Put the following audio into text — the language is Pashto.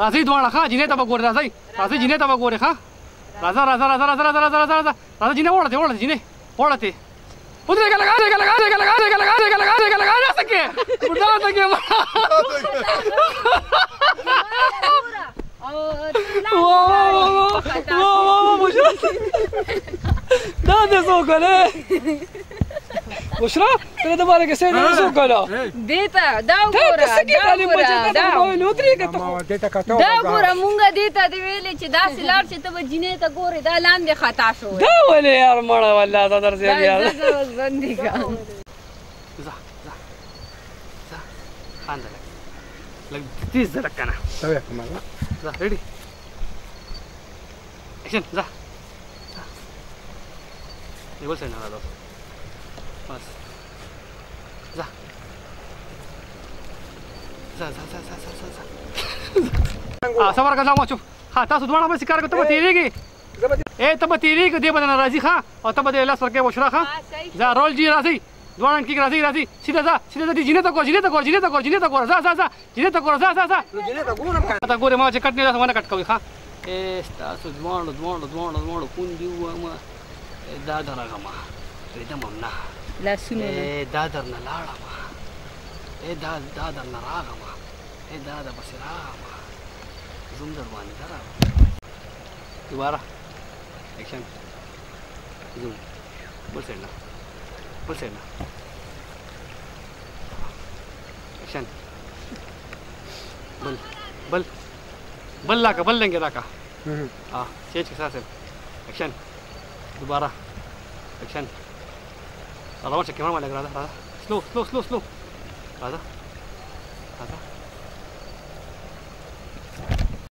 راځي دواړه ښه جینۍ ته به ګورې راځئ راځئ جینۍ ته به ګورې ښه راځه راځه راځه راځه راځه راځه راځه راځه راځه جینۍ وړه دې وړه جینۍ وړه دې उधर का लगा देगा लगा देगा लगा देगा लगा देगा लगा देगा लगा जा सके उठा सके वो वो वो वो वो मुझे दादे सो करे بشرا تر دې باندې کیسه نه وسو کلا دیتا دا ګوره دا ګوره دا ګوره دا ګوره مونږه دیتا دی ویلې چې دا سلار چې ته جنې ته ګوره دا لاندې خطا شو دا ولې یار مړه والله دا درځي یار دا بندي کا زه زه زه خاند لګ لګ تیز درک کنه دا یا کومه زه ریډي اکشن زه یو څه نه راځه Spaß. So. ځه ځه ځه ځه ځه ځه ځه صبر کړه ما چوپ ها تاسو دواړه به سکار کوته تیریږي اے ته به تیریږي دې باندې ناراضي ښا او ته به دې لاس ورکې وشره ښا ځه رول جی راځي دواړه کې راځي راځي سیده ځه سیده دې جینې ته کو جینې ته کو جینې ته کو جینې ته کو ځه ځه ځه جینې ته کو ځه ځه ځه جینې ته ګورم کا ته ګورم ما چې کټ نه لاس باندې کټ کوي ښا اے تاسو دواړه دواړه دواړه دواړه کون دی و ما دا درغه ما دې دمم نه لاسونه اے دا درنه لاړه اے دا دا درنه راغله اے دا د بس راغله زوم در باندې درا دوباره اکشن زوم بسنا بسنا اکشن بل بل بل لاکا بل लेंगे राका हाँ चेंज के साथ एक्शन दोबारा action Rada, rada, rada, rada, rada, slow, slow, slow, slow, rada, rada,